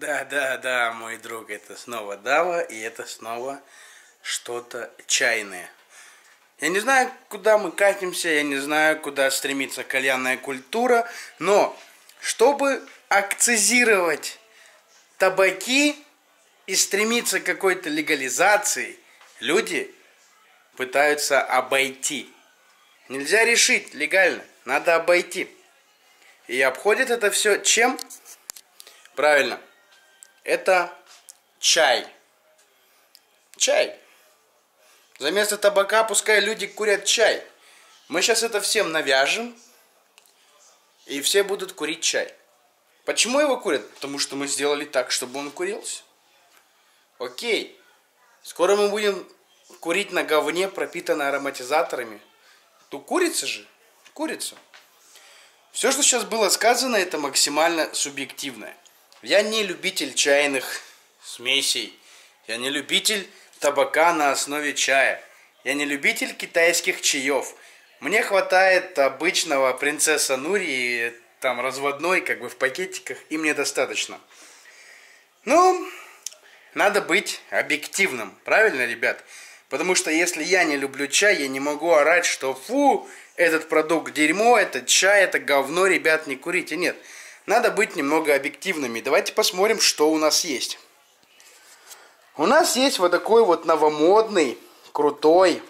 Да, да, да, мой друг, это снова Дава, и это снова что-то чайное. Я не знаю, куда мы катимся, я не знаю, куда стремится кальянная культура, но чтобы акцизировать табаки и стремиться к какой-то легализации, люди пытаются обойти. Нельзя решить легально, надо обойти. И обходят это все чем? Правильно. Это чай. Чай. Заместо табака пускай люди курят чай. Мы сейчас это всем навяжем, и все будут курить чай. Почему его курят? Потому что мы сделали так, чтобы он курился. Окей. Скоро мы будем курить на говне, пропитанное ароматизаторами. То курица же. Курица. Все, что сейчас было сказано, это максимально субъективное. Я не любитель чайных смесей. Я не любитель табака на основе чая. Я не любитель китайских чаев. Мне хватает обычного принцесса Нури, там разводной, как бы в пакетиках, и мне достаточно. Ну, надо быть объективным, правильно, ребят? Потому что если я не люблю чай, я не могу орать, что фу, этот продукт дерьмо, этот чай, это говно, ребят, не курите. Нет, надо быть немного объективными. Давайте посмотрим, что у нас есть. У нас есть вот такой вот новомодный, крутой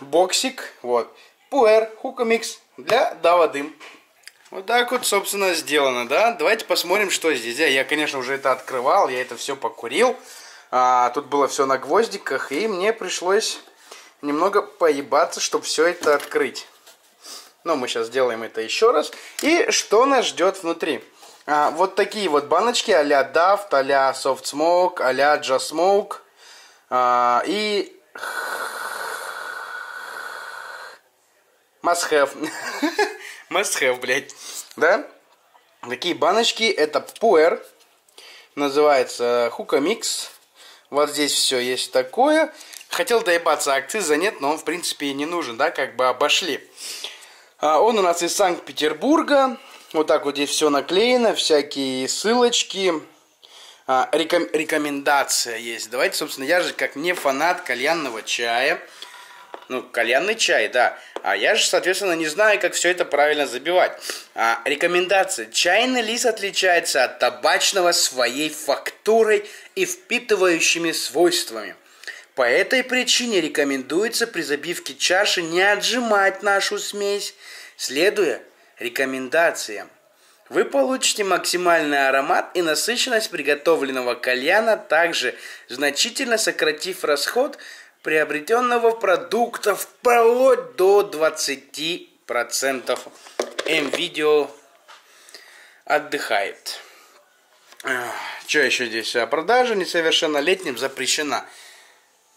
боксик. Вот. Пуэр Хукамикс для Давадым. Вот так вот, собственно, сделано, да? Давайте посмотрим, что здесь. Я, конечно, уже это открывал, я это все покурил. А, тут было все на гвоздиках, и мне пришлось немного поебаться, чтобы все это открыть. Но мы сейчас сделаем это еще раз. И что нас ждет внутри? А, вот такие вот баночки а-ля Daft, а-ля Soft Smoke, а-ля Just Smoke. А, и... Must have. Must have, блядь. Да? Такие баночки. Это Puer. Называется Хука Микс. Вот здесь все есть такое. Хотел доебаться акциза, нет, но он, в принципе, и не нужен, да, как бы обошли. А он у нас из Санкт-Петербурга. Вот так вот здесь все наклеено, всякие ссылочки. А, реком, рекомендация есть. Давайте, собственно, я же как не фанат кальянного чая. Ну, кальянный чай, да. А я же, соответственно, не знаю, как все это правильно забивать. А, рекомендация. Чайный лист отличается от табачного своей фактурой и впитывающими свойствами. По этой причине рекомендуется при забивке чаши не отжимать нашу смесь, следуя рекомендациям. Вы получите максимальный аромат и насыщенность приготовленного кальяна, также значительно сократив расход приобретенного продукта вплоть до 20%. М-видео отдыхает. Что еще здесь? Продажа несовершеннолетним запрещена.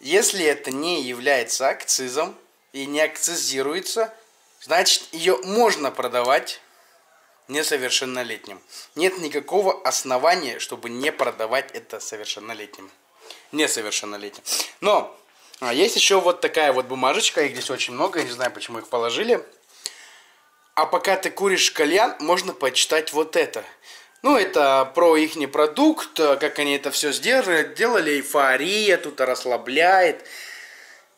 Если это не является акцизом и не акцизируется, значит ее можно продавать несовершеннолетним. Нет никакого основания, чтобы не продавать это совершеннолетним. Несовершеннолетним. Но а, есть еще вот такая вот бумажечка, их здесь очень много, я не знаю, почему их положили. А пока ты куришь кальян, можно почитать вот это – ну, это про их продукт, э, как они это все сделали, делали, эйфория тут расслабляет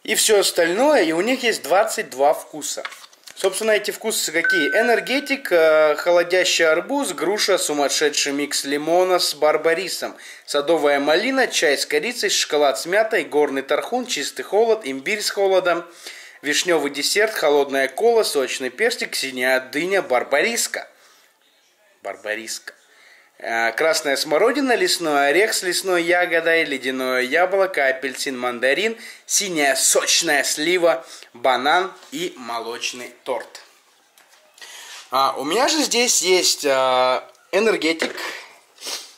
и все остальное. И у них есть 22 вкуса. Собственно, эти вкусы какие? Энергетик, э, холодящий арбуз, груша, сумасшедший микс лимона с барбарисом, садовая малина, чай с корицей, шоколад с мятой, горный тархун, чистый холод, имбирь с холодом, вишневый десерт, холодная кола, сочный персик, синяя дыня, барбариска. Барбариска. Э, красная смородина, лесной орех с лесной ягодой, ледяное яблоко, апельсин, мандарин, синяя сочная слива, банан и молочный торт. А, у меня же здесь есть а, энергетик,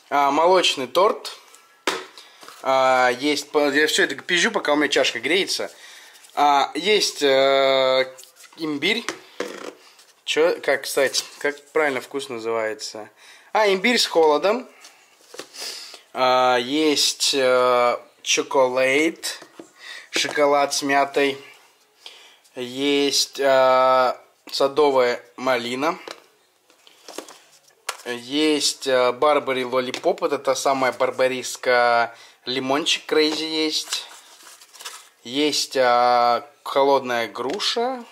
а, молочный торт, а, есть, я все это пизжу, пока у меня чашка греется, а, есть а, имбирь, Чё, как, кстати, как правильно вкус называется? А, имбирь с холодом. А, есть а, чоколад, шоколад с мятой. Есть а, садовая малина. Есть Barberry Lollipop, это та самая барбариска лимончик crazy есть. Есть а, холодная груша.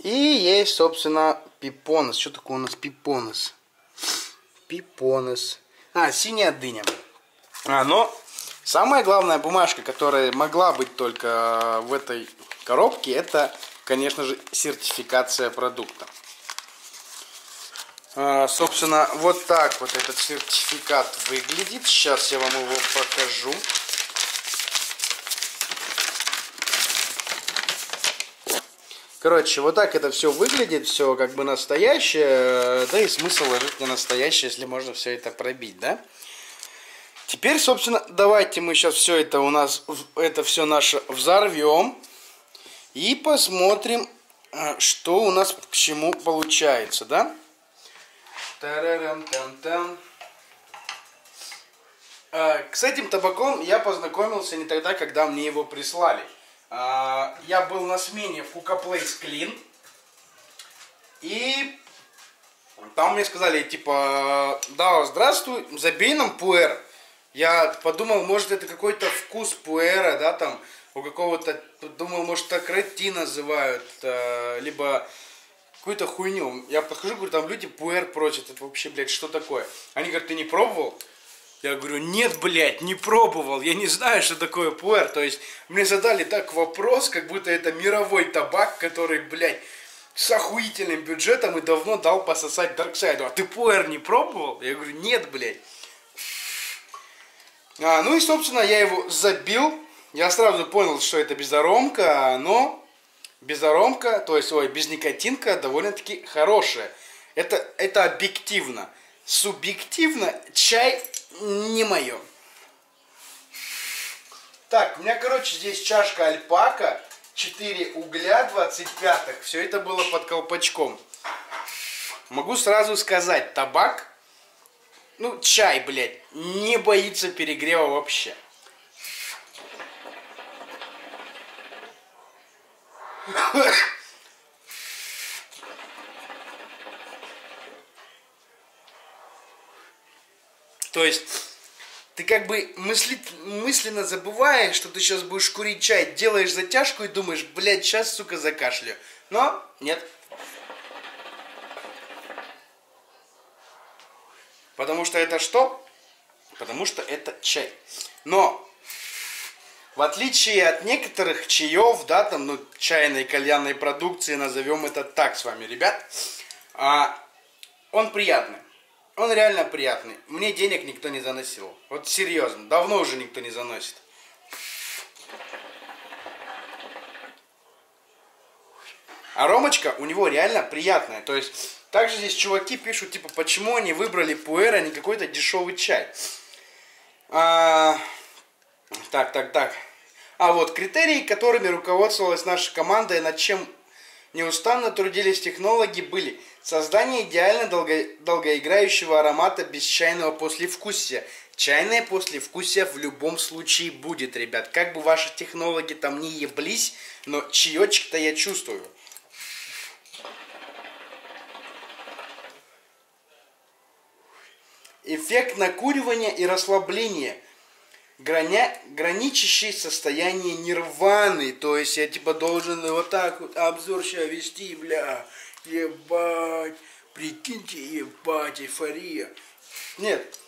И есть, собственно, пипонос. Что такое у нас пипонос? Пипонос. А, синяя дыня. А, но самая главная бумажка, которая могла быть только в этой коробке, это, конечно же, сертификация продукта. А, собственно, вот так вот этот сертификат выглядит. Сейчас я вам его покажу. Короче, вот так это все выглядит, все как бы настоящее, да и смысл ложить не настоящее, если можно все это пробить, да? Теперь, собственно, давайте мы сейчас все это у нас, это все наше взорвем и посмотрим, а, что у нас к чему получается, да? Тарарам-там-там. А, с этим табаком я познакомился не тогда, когда мне его прислали. А, я был на смене в Place Clean. И там мне сказали, типа, да, здравствуй, забей нам пуэр. Я подумал, может это какой-то вкус пуэра, да, там, у какого-то, думал, может так ретти называют, э, либо какую-то хуйню. Я подхожу, говорю, там люди пуэр просят, это вообще, блядь, что такое? Они говорят, ты не пробовал? Я говорю, нет, блядь, не пробовал, я не знаю, что такое пуэр. То есть мне задали так вопрос, как будто это мировой табак, который, блядь, с охуительным бюджетом и давно дал пососать Дарксайду. А ты пуэр не пробовал? Я говорю, нет, блядь. А, ну и, собственно, я его забил. Я сразу понял, что это безоромка, но безаромка, то есть, ой, безникотинка довольно-таки хорошая. Это, это объективно. Субъективно чай не мое. Так, у меня, короче, здесь чашка альпака, 4 угля 25-х. Все это было под колпачком. Могу сразу сказать, табак, ну, чай, блядь, не боится перегрева вообще. То есть ты как бы мысли, мысленно забываешь, что ты сейчас будешь курить чай, делаешь затяжку и думаешь, блядь, сейчас, сука, закашлю. Но нет. Потому что это что? Потому что это чай. Но в отличие от некоторых чаев, да, там, ну, чайной кальянной продукции, назовем это так с вами, ребят, а, он приятный. Он реально приятный. Мне денег никто не заносил. Вот серьезно, давно уже никто не заносит. А ромочка у него реально приятная. То есть, также здесь чуваки пишут, типа, почему они выбрали пуэр, а не какой-то дешевый чай. А, так, так, так. А вот критерии, которыми руководствовалась наша команда и над чем неустанно трудились технологи, были создание идеально долго, долгоиграющего аромата без чайного послевкусия. Чайное послевкусие в любом случае будет, ребят. Как бы ваши технологи там не еблись, но чаечек-то я чувствую. Эффект накуривания и расслабления – граня, граничащий состояние нирваны. То есть я типа должен вот так вот обзор сейчас вести, бля, ебать, прикиньте, ебать, эйфория. Нет.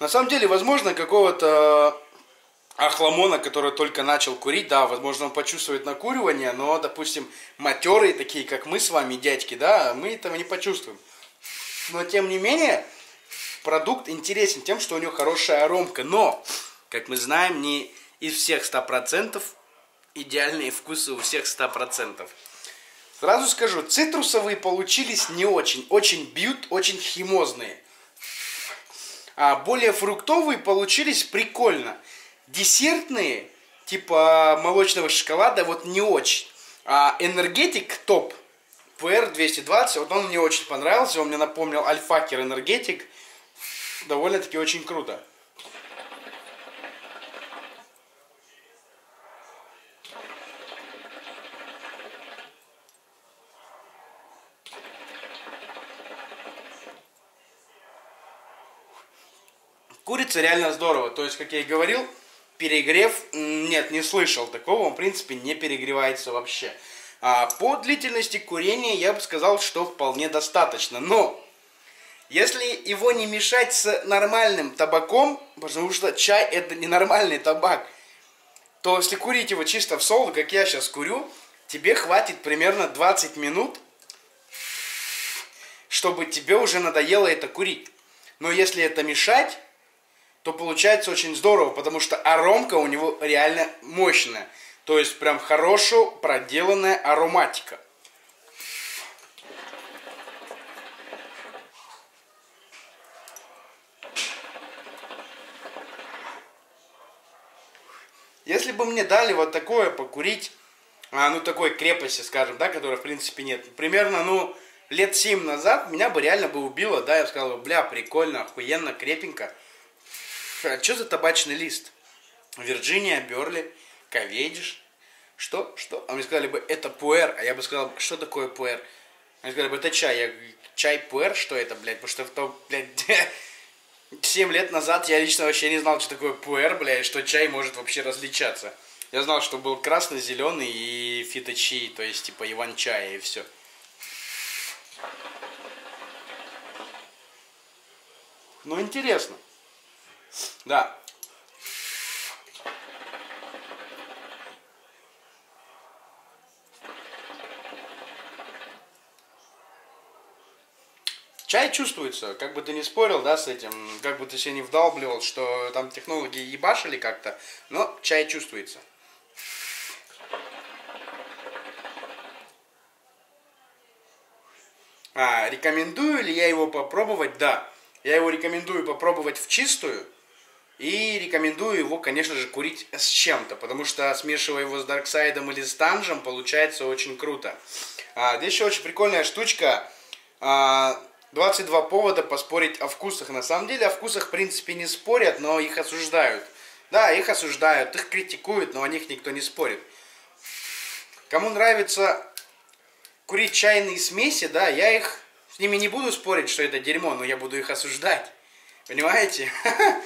На самом деле, возможно, какого-то Ахламона, который только начал курить, да, возможно, он почувствует накуривание, но, допустим, матерые, такие, как мы с вами, дядьки, да, мы этого не почувствуем. Но, тем не менее, продукт интересен тем, что у него хорошая аромка, но как мы знаем, не из всех 100% идеальные вкусы у всех 100%. Сразу скажу, цитрусовые получились не очень. Очень бьют, очень химозные. А более фруктовые получились прикольно. Десертные, типа молочного шоколада, вот не очень. А энергетик топ. PR 220, вот он мне очень понравился. Он мне напомнил Альфакер энергетик. Довольно-таки очень круто. Курица реально здорово. То есть, как я и говорил, перегрев, нет, не слышал такого, он, в принципе, не перегревается вообще. А по длительности курения я бы сказал, что вполне достаточно. Но если его не мешать с нормальным табаком, потому что чай это не нормальный табак, то если курить его чисто в соло, как я сейчас курю, тебе хватит примерно 20 минут, чтобы тебе уже надоело это курить. Но если это мешать, то получается очень здорово, потому что аромка у него реально мощная. То есть прям хорошо проделанная ароматика. Если бы мне дали вот такое покурить, а, ну такой крепости, скажем, да, которой в принципе нет, примерно, ну, лет 7 назад меня бы реально бы убило, да, я сказал, бля, прикольно, охуенно, крепенько. А что за табачный лист? Вирджиния, Берли, Коведиш. Что? Что? А мне сказали бы, это пуэр. А я бы сказал, что такое пуэр? Они сказали бы, это чай. Я чай пуэр? Что это, блядь? Потому что, то, блядь, 7 лет назад я лично вообще не знал, что такое пуэр, блядь, что чай может вообще различаться. Я знал, что был красный, зеленый и фиточи, то есть типа иван чая и все. Ну, интересно. Да. Чай чувствуется, как бы ты не спорил, да, с этим, как бы ты себе не вдалбливал, что там технологии ебашили как-то, но чай чувствуется. А, рекомендую ли я его попробовать? Да. Я его рекомендую попробовать в чистую. И рекомендую его, конечно же, курить с чем-то, потому что смешивая его с Дарксайдом или с Танжем, получается очень круто. А, здесь еще очень прикольная штучка. А, 22 повода поспорить о вкусах. На самом деле о вкусах в принципе не спорят, но их осуждают. Да, их осуждают, их критикуют, но о них никто не спорит. Кому нравится курить чайные смеси, да, я их с ними не буду спорить, что это дерьмо, но я буду их осуждать. Понимаете?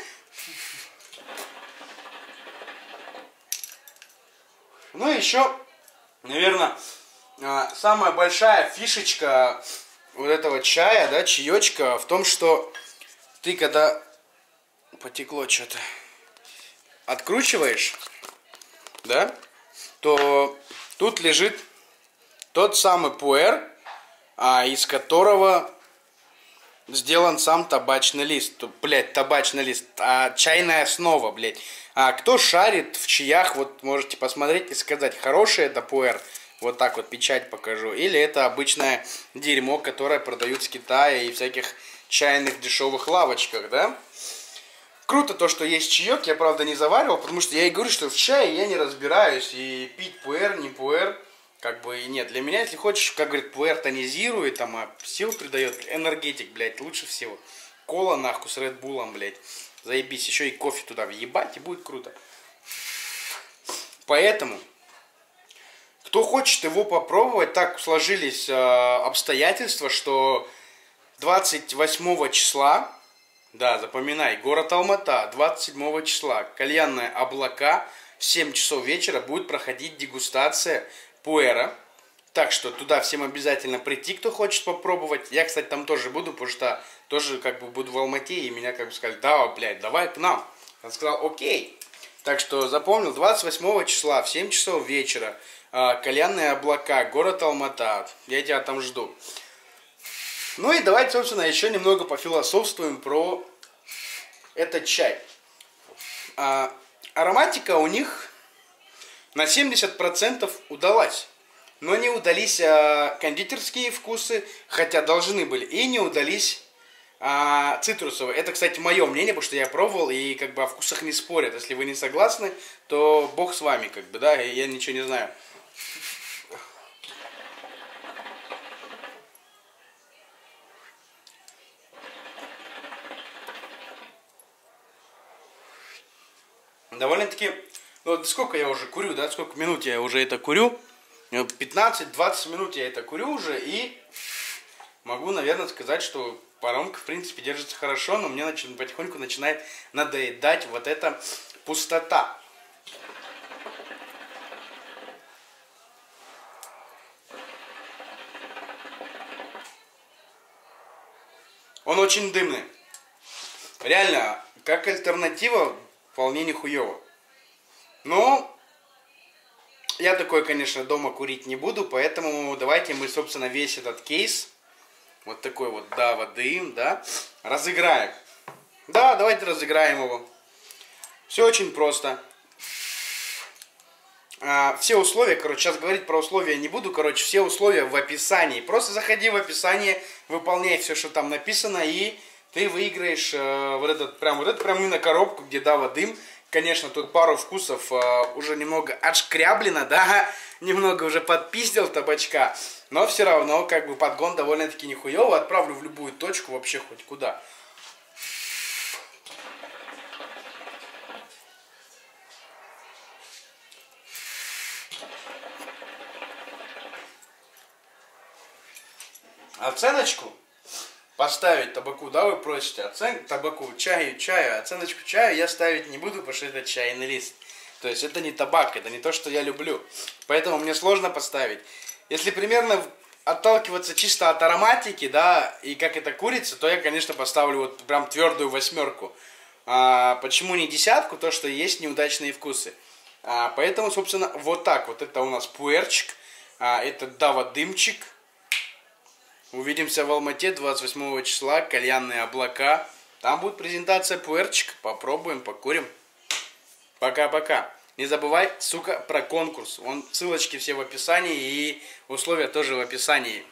Ну и еще, наверное, а, самая большая фишечка вот этого чая, да, чаечка в том, что ты когда потекло что-то, откручиваешь, да, то тут лежит тот самый пуэр, а, из которого сделан сам табачный лист. Блять, табачный лист, а чайная основа, блять. А кто шарит в чаях, вот можете посмотреть и сказать, хороший это пуэр вот так вот печать покажу. Или это обычное дерьмо, которое продают с Китая и всяких чайных дешевых лавочках, да? Круто то, что есть чаек, я правда не заваривал, потому что я и говорю, что в чае я не разбираюсь, и пить пуэр, не пуэр, как бы и нет. Для меня, если хочешь, как говорит, пуэр тонизирует, там, а сил придает, энергетик, блядь, лучше всего. Кола нахуй с Редбулом, блядь. Заебись, еще и кофе туда въебать, и будет круто. Поэтому кто хочет его попробовать, так сложились э, обстоятельства, что 28 числа, да, запоминай, город Алмата, 27 числа, кальянная облака, в 7 часов вечера будет проходить дегустация пуэра. Так что туда всем обязательно прийти, кто хочет попробовать. Я, кстати, там тоже буду, потому что тоже как бы буду в Алмате, и меня как бы сказали, да, блядь, давай к нам. Я сказал, окей. Так что запомнил, 28 числа в 7 часов вечера а, Кальянные облака, город Алмата. Я тебя там жду. Ну и давайте, собственно, еще немного пофилософствуем про этот чай. А, ароматика у них на 70% удалась. Но не удались а, кондитерские вкусы, хотя должны были. И не удались а, цитрусовые. Это, кстати, мое мнение, потому что я пробовал и как бы о вкусах не спорят. Если вы не согласны, то бог с вами, как бы, да, я ничего не знаю. довольно-таки, ну, вот сколько я уже курю, да, сколько минут я уже это курю, 15-20 минут я это курю уже, и могу, наверное, сказать, что паромка, в принципе, держится хорошо, но мне начи- потихоньку начинает надоедать вот эта пустота. Он очень дымный. Реально, как альтернатива, вполне нихуево. Но я такой, конечно, дома курить не буду, поэтому давайте мы, собственно, весь этот кейс, вот такой вот Дава дым, да, разыграем. Да, давайте разыграем его. Все очень просто. А, все условия, короче, сейчас говорить про условия не буду, короче, все условия в описании. Просто заходи в описание, выполняй все, что там написано, и ты выиграешь э, вот этот, прям, вот этот, прям именно коробку, где дава дым. Конечно, тут пару вкусов э, уже немного отшкряблено, да, немного уже подпиздил табачка, но все равно, как бы, подгон довольно-таки нихуево, отправлю в любую точку, вообще хоть куда. Оценочку поставить табаку, да, вы просите, оцен... табаку, чаю, чаю, оценочку чаю я ставить не буду, потому что это чайный лист. То есть это не табак, это не то, что я люблю. Поэтому мне сложно поставить. Если примерно отталкиваться чисто от ароматики, да, и как это курица, то я, конечно, поставлю вот прям твердую восьмерку. А, почему не десятку? То, что есть неудачные вкусы. А, поэтому, собственно, вот так вот. Это у нас пуэрчик, а, это дава дымчик, Увидимся в Алмате 28 числа, кальянные облака. Там будет презентация пуэрчик. Попробуем, покурим. Пока-пока. Не забывай, сука, про конкурс. Вон ссылочки все в описании и условия тоже в описании.